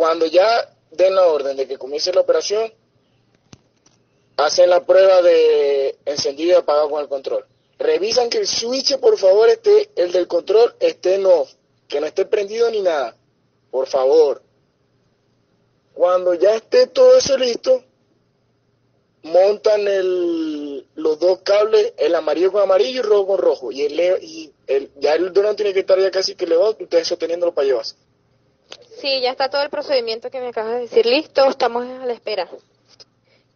Cuando ya den la orden de que comience la operación, hacen la prueba de encendido y apagado con el control. Revisan que el switch, por favor, esté, el del control esté en off, que no esté prendido ni nada. Por favor. Cuando ya esté todo eso listo, montan los dos cables, el amarillo con amarillo y el rojo con rojo. Y, el, y el, ya el dron tiene que estar ya casi que elevado, ustedes sosteniéndolo para llevarse. Sí, ya está todo el procedimiento que me acabas de decir. Listo, estamos a la espera.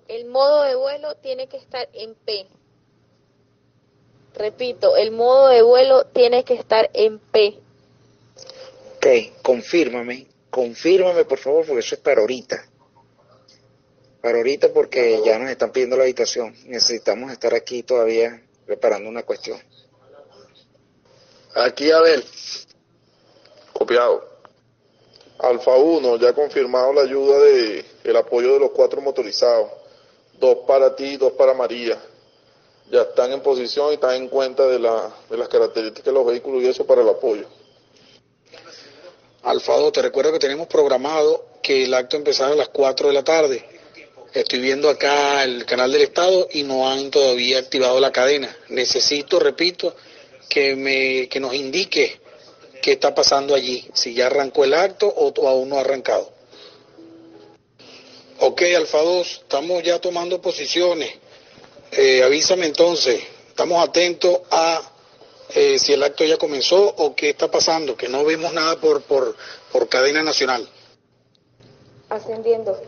El modo de vuelo tiene que estar en P. Repito, el modo de vuelo tiene que estar en P. Ok, confírmame, confírmame por favor, porque eso es para ahorita. Para ahorita porque ya nos están pidiendo la habitación. Necesitamos estar aquí todavía preparando una cuestión. Aquí, Abel. Copiado. Alfa 1, ya confirmado la ayuda de el apoyo de los cuatro motorizados. Dos para ti, dos para María. Ya están en posición y están en cuenta de, la, de las características de los vehículos y eso para el apoyo. Alfa 2, te recuerdo que tenemos programado que el acto empezara a las 4 de la tarde. Estoy viendo acá el canal del Estado y no han todavía activado la cadena. Necesito, repito, que, me, que nos indique qué está pasando allí, si ya arrancó el acto o, aún no ha arrancado. Ok, Alfa 2, estamos ya tomando posiciones. Eh, avísame entonces, estamos atentos a eh, si el acto ya comenzó o qué está pasando, que no vemos nada por, por, por cadena nacional. Ascendiendo.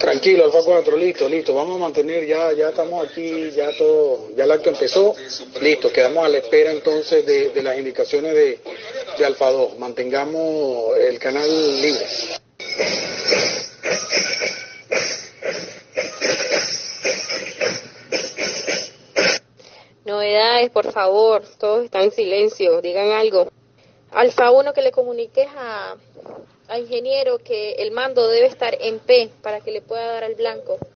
Tranquilo, Alfa 4, listo, listo. Vamos a mantener, ya, ya estamos aquí, ya todo, ya el acto empezó. Listo, quedamos a la espera entonces de, las indicaciones de, de Alfa 2. Mantengamos el canal libre. Novedades, por favor, todos están en silencio, digan algo. Alfa 1 que le comuniques a, a ingeniero que el mando debe estar en P para que le pueda dar al blanco.